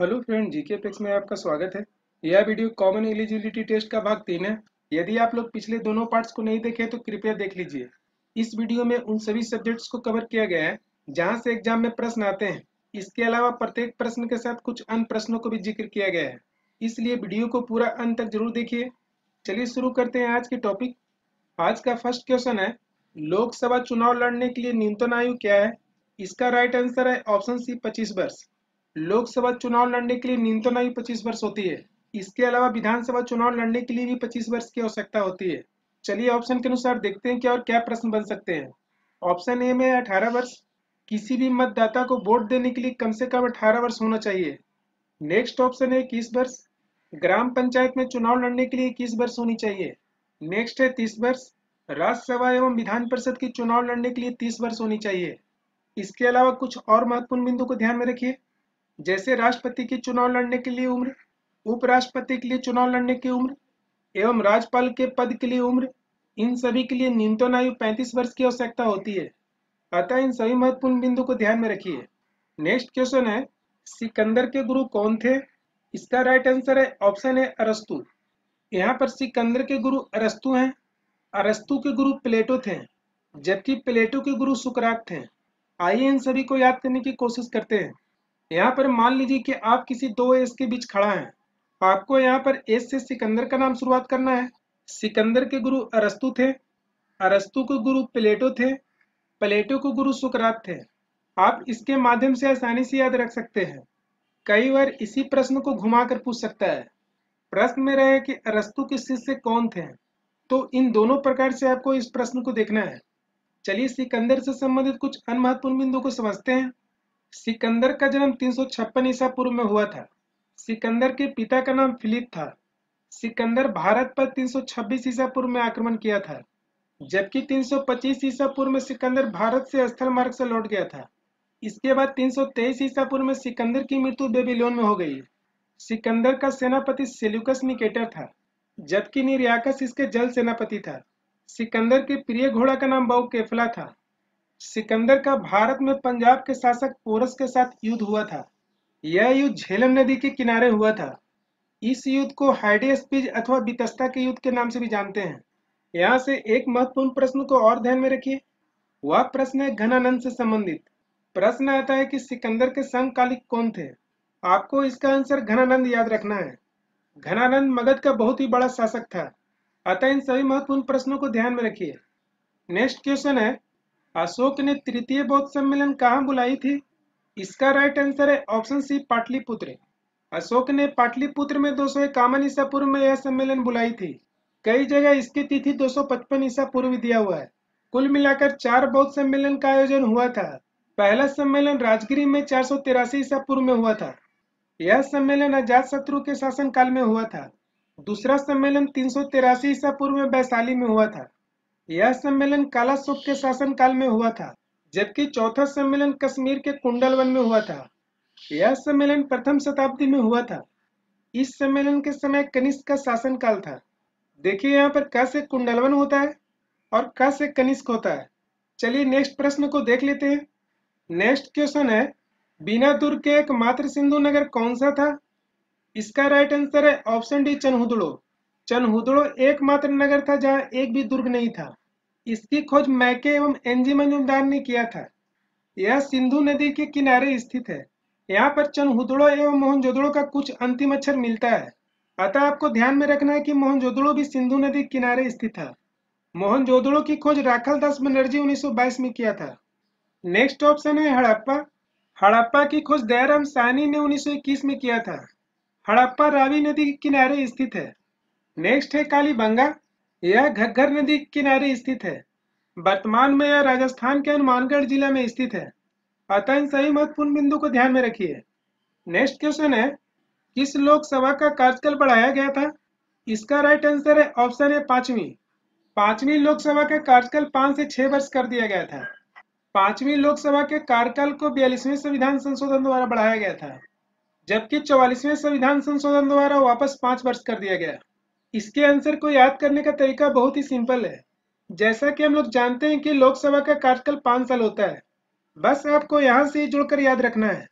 Hello friend, GK PECS में आपका स्वागत है। यह वीडियो कॉमन एलिजिबिलिटी टेस्ट का भाग तीन है। यदि आप लोग पिछले दोनों पार्ट्स को नहीं देखे तो कृपया देख लीजिए। इस वीडियो में उन सभी सब्जेक्ट्स को कवर किया गया है, जहाँ से एग्ज़ाम में प्रश्न आते हैं। इसके अलावा प्रत्येक प्रश्न के साथ कुछ अन्य प्रश्नों को भी ज़िक्र किया गया है। इसलिए वीडियो को पूरा अंत तक ज़रूर देखिए। चलिए शुरू करते हैं आज के टॉपिक। आज का फ़र्स्ट क्वेश्चन है, लोकसभा चुनाव लड़ने के लिए न्यूनतम आयु क्या है? इसका राइट आंसर है ऑप्शन सी, पच्चीस वर्ष। लोकसभा चुनाव लड़ने के लिए न्यूनतम आयु पच्चीस वर्ष होती है। इसके अलावा विधानसभा चुनाव लड़ने के लिए भी पच्चीस वर्ष की आवश्यकता होती है। चलिए ऑप्शन के अनुसार देखते हैं कि और क्या प्रश्न बन सकते हैं। ऑप्शन ए में अठारह वर्ष, किसी भी मतदाता को वोट देने के लिए कम से कम अठारह वर्ष होना चाहिए। नेक्स्ट ऑप्शन है इक्कीस वर्ष, ग्राम पंचायत में चुनाव लड़ने के लिए इक्कीस वर्ष होनी चाहिए। नेक्स्ट है तीस वर्ष, राज्यसभा एवं विधान परिषद के चुनाव लड़ने के लिए तीस वर्ष होनी चाहिए। इसके अलावा कुछ और महत्वपूर्ण बिंदु को ध्यान में रखिए। जैसे राष्ट्रपति के चुनाव लड़ने के लिए उम्र, उपराष्ट्रपति के लिए चुनाव लड़ने की उम्र, एवं राज्यपाल के पद के लिए उम्र, इन सभी के लिए न्यूनतम आयु 35 वर्ष की आवश्यकता होती है। अतः इन सभी महत्वपूर्ण बिंदु को ध्यान में रखिए। नेक्स्ट क्वेश्चन है, सिकंदर के गुरु कौन थे? इसका राइट आंसर है ऑप्शन है अरस्तु। यहाँ पर सिकंदर के गुरु अरस्तु हैं। अरस्तु के गुरु प्लेटो थे, जबकि प्लेटो के गुरु सुकरात थे। आइए इन सभी को याद करने की कोशिश करते हैं। यहाँ पर मान लीजिए कि आप किसी दो एस के बीच खड़ा हैं। आपको यहाँ पर एस से सिकंदर का नाम शुरुआत करना है। सिकंदर के गुरु अरस्तु थे। अरस्तु के गुरु प्लेटो थे। प्लेटो के गुरु सुकरात थे। आप इसके माध्यम से आसानी से याद रख सकते हैं। कई बार इसी प्रश्न को घुमाकर पूछ सकता है। प्रश्न में रहे कि अरस्तु के शिष्य कौन थे? तो इन दोनों प्रकार से आपको इस प्रश्न को देखना है। चलिए सिकंदर से संबंधित कुछ अन्य महत्वपूर्ण बिंदु को समझते हैं। सिकंदर का जन्म तीन सौ ईसा पूर्व में हुआ था। सिकंदर के पिता का नाम फिलिप था। सिकंदर भारत पर 326 ईसा पूर्व में आक्रमण किया था, जबकि 325 ईसा पूर्व में सिकंदर भारत से स्थल मार्ग से लौट गया था। इसके बाद 323 ईसा पूर्व में सिकंदर की मृत्यु बेबीलोन में हो गई। सिकंदर का सेनापति सेल्यूकस निकेटर था, जबकि निर्याकस इसके जल सेनापति था। सिकंदर के प्रिय घोड़ा का नाम बाउ केफला था। सिकंदर का भारत में पंजाब के शासक पोरस के साथ युद्ध हुआ था। यह युद्ध झेलम नदी के किनारे हुआ था। इस युद्ध को हाइडियसपिज अथवा बितस्ता के युद्ध के नाम से भी जानते हैं। यहाँ से एक महत्वपूर्ण प्रश्न को और ध्यान में रखिए। वह प्रश्न है घनानंद से संबंधित। प्रश्न आता है कि सिकंदर के समकालिक कौन थे? आपको इसका आंसर घनानंद याद रखना है। घनानंद मगध का बहुत ही बड़ा शासक था। अतः इन सभी महत्वपूर्ण प्रश्नों को ध्यान में रखिए। नेक्स्ट क्वेश्चन है अशोक ने तृतीय बौद्ध सम्मेलन कहाँ बुलाई थी? इसका राइट आंसर है ऑप्शन सी पाटलिपुत्र। अशोक ने पाटलिपुत्र में दो सौ इक्यावन ईसा पूर्व में यह सम्मेलन बुलाई थी। कई जगह इसकी तिथि 255 ईसा पूर्व दिया हुआ है। कुल मिलाकर चार बौद्ध सम्मेलन का आयोजन हुआ था। पहला सम्मेलन राजगिरी में चार सौ ईसा पूर्व में हुआ था। यह सम्मेलन अजात शत्रु के शासन काल में हुआ था। दूसरा सम्मेलन तीन सौ ईसा पूर्व में वैशाली में हुआ था। यह सम्मेलन काला सुख के शासन काल में हुआ था, जबकि चौथा सम्मेलन कश्मीर के कुंडलवन में हुआ था। यह सम्मेलन प्रथम शताब्दी में हुआ था। इस सम्मेलन के समय कनिष्क का शासन काल था। देखिए यहाँ पर क से कुंडलवन होता है और क से कनिष्क होता है। चलिए नेक्स्ट प्रश्न को देख लेते हैं। नेक्स्ट क्वेश्चन है, बिना दुर्ग के एकमात्र सिंधु नगर कौन सा था? इसका राइट आंसर है ऑप्शन डी चनहुदड़ो। चनहुदड़ो एकमात्र नगर था जहाँ एक भी दुर्ग नहीं था। इसकी खोज मैके एवं एनजी मजुमदार ने किया था। यह सिंधु नदी के किनारे स्थित है। यहाँ पर चनहुदड़ो एवं मोहनजोदड़ो का कुछ अंतिम अक्षर मिलता है। अतः आपको ध्यान में रखना है कि मोहनजोदड़ो भी सिंधु नदी किनारे स्थित था। मोहनजोदड़ो की खोज राखल दास बनर्जी 1922 में किया था। नेक्स्ट ऑप्शन है हड़प्पा। हड़प्पा की खोज दयाराम सानी ने 1921 में किया था। हड़प्पा रावी नदी के किनारे स्थित है। नेक्स्ट है कालीबंगा। यह घग्गर नदी किनारे स्थित है। वर्तमान में यह राजस्थान के हनुमानगढ़ जिला में स्थित है। अतः इन सही महत्वपूर्ण बिंदु को ध्यान में रखिए। नेक्स्ट क्वेश्चन है, किस लोकसभा का कार्यकाल बढ़ाया गया था? इसका राइट आंसर है ऑप्शन है पांचवी। पांचवी लोकसभा का कार्यकाल पाँच से छह वर्ष कर दिया गया था। पांचवी लोकसभा के कार्यकाल को बयालीसवें संविधान संशोधन द्वारा बढ़ाया गया था। जबकि चौवालीसवें संविधान संशोधन द्वारा वापस पाँच वर्ष कर दिया गया। इसके आंसर को याद करने का तरीका बहुत ही सिंपल है। जैसा कि हम लोग जानते हैं कि लोकसभा का कार्यकाल पाँच साल होता है। बस आपको यहाँ से जुड़कर याद रखना है।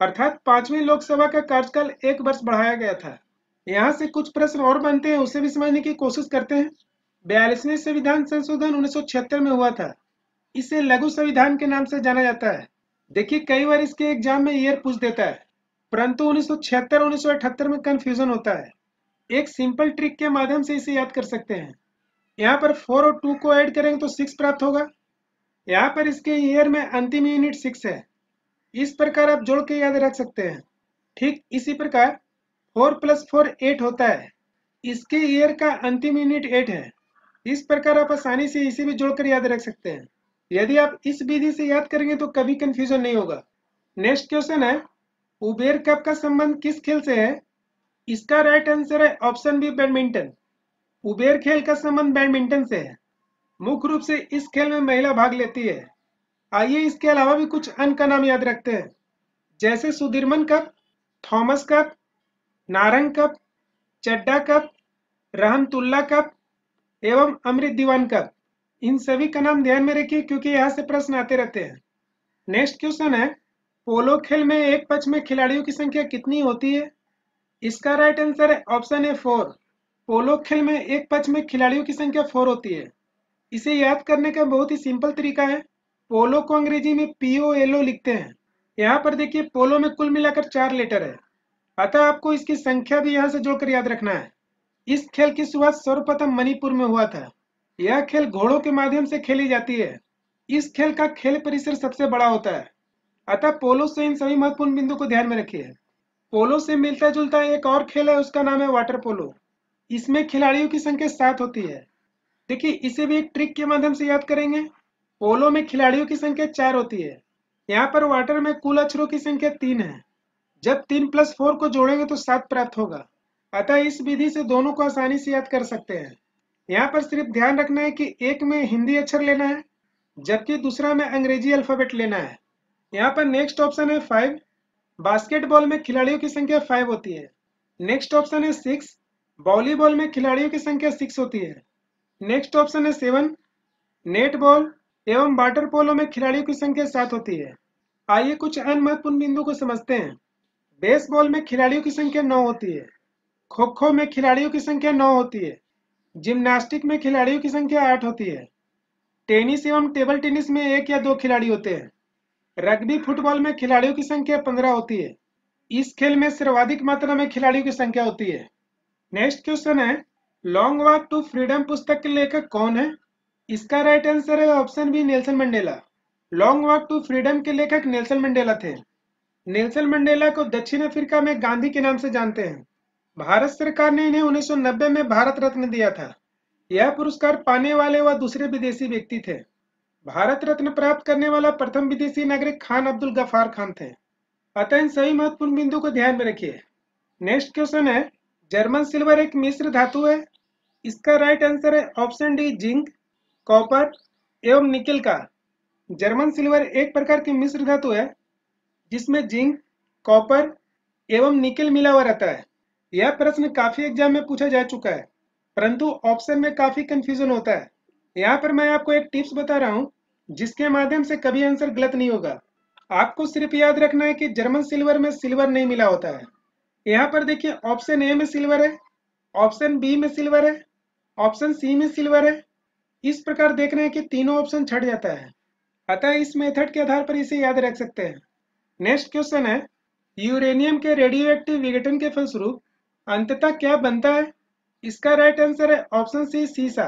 अर्थात पांचवी लोकसभा का कार्यकाल एक वर्ष बढ़ाया गया था। यहाँ से कुछ प्रश्न और बनते हैं, उसे भी समझने की कोशिश करते हैं। बयालीसवें संविधान संशोधन उन्नीस सौ छिहत्तर में हुआ था। इसे लघु संविधान के नाम से जाना जाता है। देखिए, कई बार इसके एग्ज़ाम में ईयर पूछ देता है। परंतु उन्नीस सौ में कंफ्यूजन होता है। एक सिंपल ट्रिक के माध्यम से इसे याद कर सकते हैं। यहाँ पर फोर और टू को ऐड करेंगे तो सिक्स प्राप्त होगा। यहाँ पर इसके ईयर में अंतिम यूनिट सिक्स है। इस प्रकार आप जोड़ के याद रख सकते हैं। ठीक इसी प्रकार फोर प्लस फोर एट होता है। इसके ईयर का अंतिम यूनिट एट है। इस प्रकार आप आसानी से इसे भी जोड़कर याद रख सकते हैं। यदि आप इस विधि से याद करेंगे तो कभी कंफ्यूजन नहीं होगा। नेक्स्ट क्वेश्चन है, उबेर कप का संबंध किस खेल से है? इसका राइट आंसर है ऑप्शन बी बैडमिंटन उबेर खेल का संबंध बैडमिंटन से है। मुख्य रूप से इस खेल में महिला भाग लेती है। आइए इसके अलावा भी कुछ अन्य का नाम याद रखते हैं। जैसे Sudirman cup, Thomas cup, Narang cup Chadha cup, Rahmatullah cup एवं अमृत दीवान कप। इन सभी का नाम ध्यान में रखिए क्योंकि यहाँ से प्रश्न आते रहते हैं। नेक्स्ट क्वेश्चन है, पोलो खेल में एक पक्ष में खिलाड़ियों की संख्या कितनी होती है? इसका राइट आंसर है ऑप्शन ए फोर पोलो खेल में एक पक्ष में खिलाड़ियों की संख्या फोर होती है। इसे याद करने का बहुत ही सिंपल तरीका है। पोलो को अंग्रेज़ी में पीओ एल लिखते हैं। यहाँ पर देखिए, पोलो में कुल मिलाकर चार लेटर है। अतः आपको इसकी संख्या भी यहाँ से जोड़कर याद रखना है। इस खेल की शुरुआत सर्वप्रथम मणिपुर में हुआ था। यह खेल घोड़ों के माध्यम से खेली जाती है। इस खेल का खेल परिसर सबसे बड़ा होता है। अतः पोलो से इन सभी महत्वपूर्ण बिंदु को ध्यान में रखिए। पोलो से मिलता जुलता एक और खेल है, उसका नाम है वाटर पोलो इसमें खिलाड़ियों की संख्या सात होती है। देखिए, इसे भी एक ट्रिक के माध्यम से याद करेंगे। पोलो में खिलाड़ियों की संख्या चार होती है। यहाँ पर वाटर में कुल अक्षरों की संख्या तीन है। जब तीन प्लस फोर को जोड़ेंगे तो सात प्राप्त होगा। अतः इस विधि से दोनों को आसानी से याद कर सकते हैं। यहाँ पर सिर्फ़ ध्यान रखना है कि एक में हिंदी अक्षर लेना है, जबकि दूसरा में अंग्रेज़ी अल्फ़ाबेट लेना है। यहाँ पर नेक्स्ट ऑप्शन है फाइव बास्केटबॉल में खिलाड़ियों की संख्या फाइव होती है। नेक्स्ट ऑप्शन है सिक्स वॉलीबॉल में खिलाड़ियों की संख्या सिक्स होती है। नेक्स्ट ऑप्शन है सेवन नेटबॉल एवं वाटर पोलो में खिलाड़ियों की संख्या सात होती है। आइए कुछ अन्य महत्वपूर्ण बिंदु को समझते हैं। बेसबॉल में खिलाड़ियों की संख्या नौ होती है। खो खो में खिलाड़ियों की संख्या नौ होती है। जिम्नास्टिक में खिलाड़ियों की संख्या आठ होती है। टेनिस एवं टेबल टेनिस में एक या दो खिलाड़ी होते हैं। रग्बी फुटबॉल में खिलाड़ियों की संख्या पंद्रह होती है। इस खेल में सर्वाधिक मात्रा में खिलाड़ियों की संख्या होती है। नेक्स्ट क्वेश्चन है, लॉन्ग वॉक टू फ्रीडम पुस्तक के लेखक कौन है? इसका राइट आंसर है option B Nelson Mandela long walk to freedom के लेखक नेल्सन मंडेला थे। नेल्सन मंडेला को दक्षिण अफ्रीका में गांधी के नाम से जानते हैं। भारत सरकार ने इन्हें 1990 में भारत रत्न दिया था। यह पुरस्कार पाने वाले वह दूसरे विदेशी व्यक्ति थे। भारत रत्न प्राप्त करने वाला प्रथम विदेशी नागरिक खान अब्दुल गफार खान थे। अतः इन सभी महत्वपूर्ण बिंदु को ध्यान में रखिए। नेक्स्ट क्वेश्चन है, जर्मन सिल्वर एक मिश्र धातु है। इसका राइट आंसर है ऑप्शन डी जिंक कॉपर एवं निकल का। जर्मन सिल्वर एक प्रकार की मिश्र धातु है, जिसमें जिंक कॉपर एवं निकल मिला हुआ रहता है। यह प्रश्न काफ़ी एग्ज़ाम में पूछा जा चुका है, परंतु ऑप्शन में काफ़ी कंफ्यूजन होता है। यहाँ पर मैं आपको एक टिप्स बता रहा हूँ, जिसके माध्यम से कभी आंसर गलत नहीं होगा। आपको सिर्फ़ याद रखना है कि जर्मन सिल्वर में सिल्वर नहीं मिला होता है। यहाँ पर देखिए ऑप्शन ए में सिल्वर है ऑप्शन बी में सिल्वर है ऑप्शन सी में सिल्वर है। इस प्रकार देख रहे हैं कि तीनों ऑप्शन छट जाता है। अतः इस मेथड के आधार पर इसे याद रख सकते हैं। नेक्स्ट क्वेश्चन है यूरेनियम के रेडियो एक्टिव विघटन के फलस्वरूप अंततः क्या बनता है? इसका राइट आंसर है ऑप्शन सी सीसा।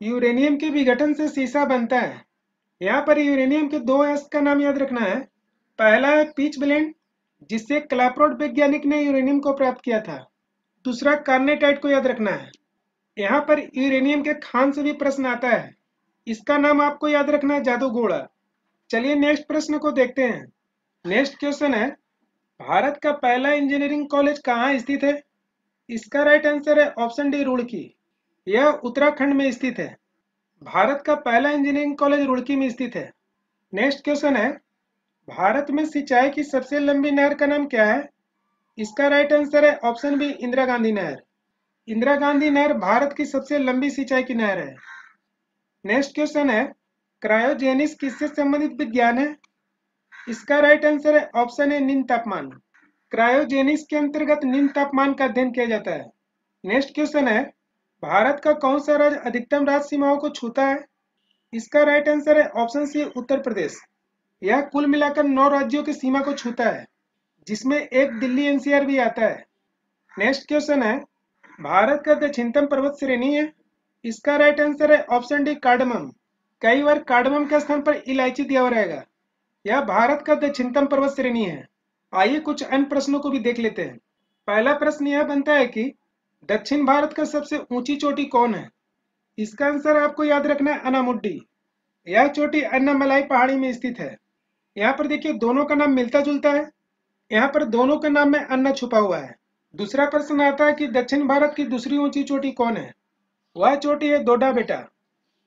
यूरेनियम के विघटन से सीसा बनता है। यहाँ पर यूरेनियम के दो एस का नाम याद रखना है। पहला है पीच ब्लेंड, जिससे क्लाप्रोड वैज्ञानिक ने यूरेनियम को प्राप्त किया था। दूसरा कार्नेटाइट को याद रखना है। यहाँ पर यूरेनियम के खान से भी प्रश्न आता है। इसका नाम आपको याद रखना है जादू घोड़ा। चलिए नेक्स्ट प्रश्न को देखते हैं। नेक्स्ट क्वेश्चन है, भारत का पहला इंजीनियरिंग कॉलेज कहाँ स्थित है? इसका राइट आंसर है ऑप्शन डी रुड़की। यह उत्तराखंड में स्थित है। भारत का पहला इंजीनियरिंग कॉलेज रुड़की में स्थित है। नेक्स्ट क्वेश्चन है, भारत में सिंचाई की सबसे लंबी नहर का नाम क्या है? इसका राइट आंसर है ऑप्शन बी इंदिरा गांधी नहर। इंदिरा गांधी नहर भारत की सबसे लंबी सिंचाई की नहर है। नेक्स्ट क्वेश्चन है क्रायोजेनिस किससे संबंधित विज्ञान है? इसका राइट आंसर है ऑप्शन है निम्न तापमान। क्रायोजेनिक्स के अंतर्गत निम्न तापमान का अध्ययन किया जाता है। नेक्स्ट क्वेश्चन है भारत का कौन सा राज्य अधिकतम राज्य सीमाओं को छूता है? इसका राइट आंसर है ऑप्शन सी उत्तर प्रदेश। यह कुल मिलाकर नौ राज्यों की सीमा को छूता है, जिसमें एक दिल्ली एनसीआर भी आता है। नेक्स्ट क्वेश्चन है, भारत का दक्षिणतम पर्वत श्रेणी है। इसका राइट आंसर है ऑप्शन डी कार्डमम। कई बार कार्डमम के स्थान पर इलायची दिया रहेगा। यह भारत का दक्षिणतम पर्वत श्रेणी है। आइए कुछ अन्य प्रश्नों को भी देख लेते हैं। पहला प्रश्न यह बनता है कि दक्षिण भारत का सबसे ऊँची चोटी कौन है? इसका आंसर आपको याद रखना है अनामुड्डी। यह चोटी अन्नामलाई पहाड़ी में स्थित है। यहाँ पर देखिए, दोनों का नाम मिलता जुलता है। यहाँ पर दोनों के नाम में अन्ना छुपा हुआ है। दूसरा प्रश्न आता है कि दक्षिण भारत की दूसरी ऊँची चोटी कौन है? वह चोटी है दोडा बेटा।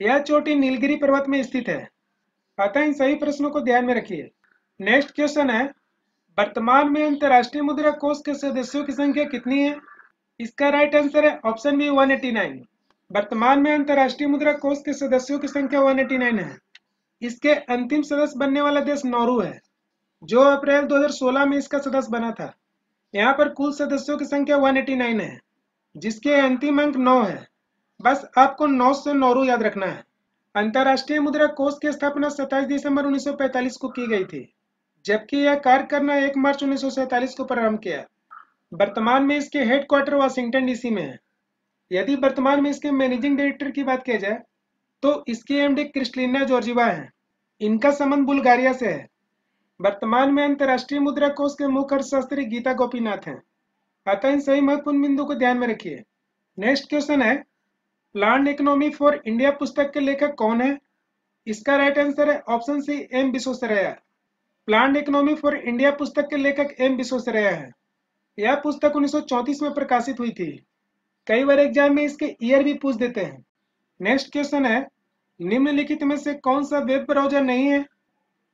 यह चोटी नीलगिरी पर्वत में स्थित है। अतः इन सभी प्रश्नों को ध्यान में रखिए। नेक्स्ट क्वेश्चन है, वर्तमान में अंतरराष्ट्रीय मुद्रा कोष के सदस्यों की संख्या कितनी है? इसका राइट आंसर है ऑप्शन बी 189 वर्तमान में अंतरराष्ट्रीय मुद्रा कोष के सदस्यों की संख्या 189 है। इसके अंतिम सदस्य बनने वाला देश नौरू है, जो अप्रैल 2016 में इसका सदस्य बना था। यहाँ पर कुल सदस्यों की संख्या 189 है, जिसके अंतिम अंक 9 है। बस आपको 9 से नौरू याद रखना है। अंतर्राष्ट्रीय मुद्रा कोष की स्थापना 27 दिसंबर 1945 को की गई थी, जबकि यह कार्य करना 1 मार्च उन्नीस को प्रारंभ किया। वर्तमान में इसके हेडक्वार्टर वाशिंगटन डीसी में है। यदि वर्तमान में इसके मैनेजिंग डायरेक्टर की बात की जाए तो इसके एमडी क्रिस्टलिना जॉर्जिवा है। इनका संबंध बुल्गारिया से है। वर्तमान में अंतर्राष्ट्रीय मुद्रा कोष के मुख्य अर्थशास्त्री गीता गोपीनाथ हैं। अतः इन सही महत्वपूर्ण बिंदु को ध्यान में रखिए। नेक्स्ट क्वेश्चन है प्लान इकोनॉमी फॉर इंडिया पुस्तक के लेखक कौन है? इसका राइट आंसर है option C M Visvesvaraya plan economy for India पुस्तक के लेखक एम विश्वेश्वरैया है। यह पुस्तक 1934 में प्रकाशित हुई थी। कई बार एग्ज़ाम में इसके ईयर भी पूछ देते हैं। नेक्स्ट क्वेश्चन है, निम्नलिखित में से कौन सा वेब ब्राउज़र नहीं है?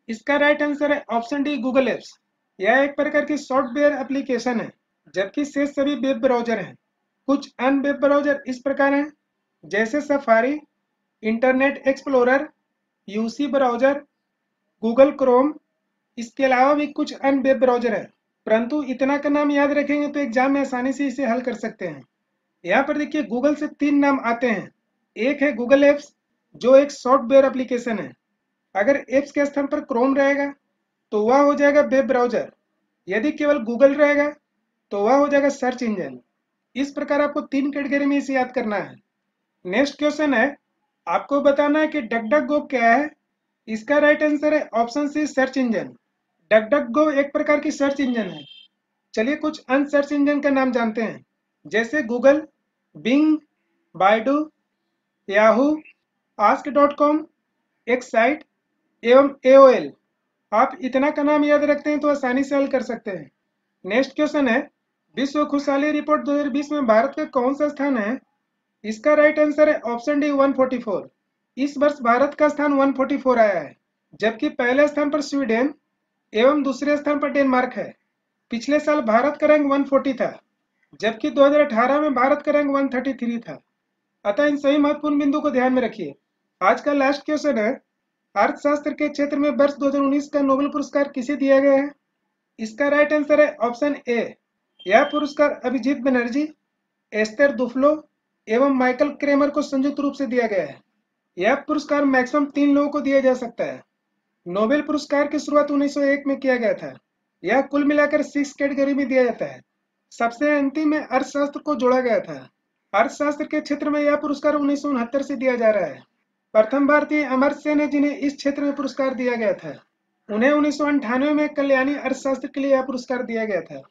इसका राइट आंसर है ऑप्शन डी गूगल एप्स यह एक प्रकार की सॉफ्टवेयर एप्लीकेशन है, जबकि शेष सभी वेब ब्राउज़र हैं। कुछ अन्य वेब ब्राउज़र इस प्रकार हैं, जैसे Safari internet explorer UC browser Google chrome इसके अलावा भी कुछ अन्य वेब ब्राउज़र है। परंतु इतना का नाम याद रखेंगे तो एग्ज़ाम में आसानी से इसे हल कर सकते हैं। यहाँ पर देखिए गूगल से तीन नाम आते हैं। एक है गूगल एप्स जो एक सॉफ्टवेयर एप्लीकेशन है। अगर एप्स के स्थान पर क्रोम रहेगा तो वह हो जाएगा वेब ब्राउज़र यदि केवल गूगल रहेगा तो वह हो जाएगा सर्च इंजन इस प्रकार आपको तीन कैटेगरी में इसे याद करना है। नेक्स्ट क्वेश्चन है, आपको बताना है कि डक डक गो क्या है? इसका राइट आंसर है option C search engine DuckDuckGo एक प्रकार की सर्च इंजन है। चलिए कुछ अन्य सर्च इंजन का नाम जानते हैं। जैसे Google Bing Baidu Yahoo ask dot com एक साइट एवं एओएल आप इतना का नाम याद रखते हैं तो आसानी से हल कर सकते हैं। नेक्स्ट क्वेश्चन है, विश्व खुशहाली रिपोर्ट 2020 में भारत का कौन सा स्थान है? इसका राइट आंसर है ऑप्शन डी 144 इस वर्ष भारत का स्थान 144 आया है, जबकि पहले स्थान पर स्वीडन एवं दूसरे स्थान पर डेनमार्क है। पिछले साल भारत का रैंक 140 था, जबकि 2018 में भारत का रैंक 133 था। अतः इन सही महत्वपूर्ण बिंदु को ध्यान में रखिए। आज का लास्ट क्वेश्चन है, अर्थशास्त्र के क्षेत्र में वर्ष 2019 का नोबेल पुरस्कार किसे दिया गया है? इसका राइट आंसर है ऑप्शन ए यह पुरस्कार अभिजीत बनर्जी एस्तर दुफ्लो एवं माइकल क्रेमर को संयुक्त रूप से दिया गया है। यह पुरस्कार मैक्सिमम तीन लोगों को दिया जा सकता है। नोबेल पुरस्कार की शुरुआत 1901 में किया गया था। यह कुल मिलाकर सिक्स कैटेगरी में दिया जाता है। सबसे अंतिम में अर्थशास्त्र को जोड़ा गया था। अर्थशास्त्र के क्षेत्र में यह पुरस्कार उन्नीस सौ उनहत्तर से दिया जा रहा है। प्रथम भारतीय अमर सेन है जिन्हें इस क्षेत्र में पुरस्कार दिया गया था। उन्हें उन्नीस में कल्याणी अर्थशास्त्र के लिए यह पुरस्कार दिया गया था।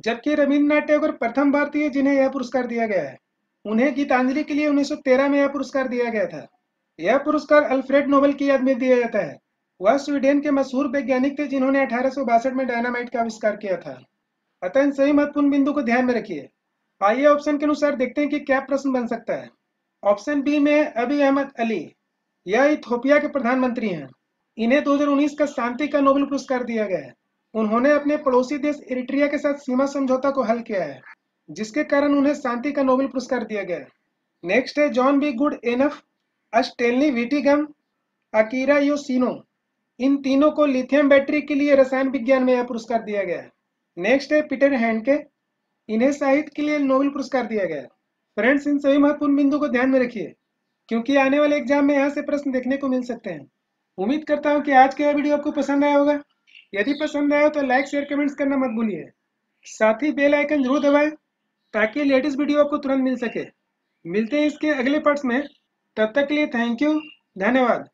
जबकि रविन्द्रनाथ टैगोर प्रथम भारतीय जिन्हें यह पुरस्कार दिया गया है। उन्हें गीतांजलि के लिए 1913 में यह पुरस्कार दिया गया था। यह पुरस्कार अल्फ्रेड नोबेल की याद में दिया जाता है। वह स्वीडन के मशहूर वैज्ञानिक थे जिन्होंने अठारह सौ बासठ में डायनामाइट का आविष्कार किया था। अतः इन सही महत्वपूर्ण बिंदु को ध्यान में रखिए। आइए ऑप्शन के अनुसार देखते हैं कि क्या प्रश्न बन सकता है। ऑप्शन बी में अभी अहमद अली यह इथोपिया के प्रधानमंत्री हैं। इन्हें 2019 का शांति का नोबेल पुरस्कार दिया गया है। उन्होंने अपने पड़ोसी देश इरिट्रिया के साथ सीमा समझौता को हल किया है, जिसके कारण उन्हें शांति का नोबेल पुरस्कार दिया गया नेक्स्ट है John B Goodenough Stanley Whittingham, Akira Yoshino इन तीनों को लिथियम बैटरी के लिए रसायन विज्ञान में यह पुरस्कार दिया गया नेक्स्ट है पीटर हैंड के इन्हें साहित्य के लिए नोबेल पुरस्कार दिया गया फ्रेंड्स इन सभी महत्वपूर्ण बिंदु को ध्यान में रखिए, क्योंकि आने वाले एग्ज़ाम में यहाँ से प्रश्न देखने को मिल सकते हैं। उम्मीद करता हूँ कि आज का यह वीडियो आपको पसंद आया होगा। यदि पसंद आया हो तो लाइक शेयर कमेंट्स करना मत भूलिए। साथ ही बेल आइकन ज़रूर दबाएँ, ताकि लेटेस्ट वीडियो आपको तुरंत मिल सके। मिलते हैं इसके अगले पार्ट्स में। तब तक के लिए थैंक यू धन्यवाद।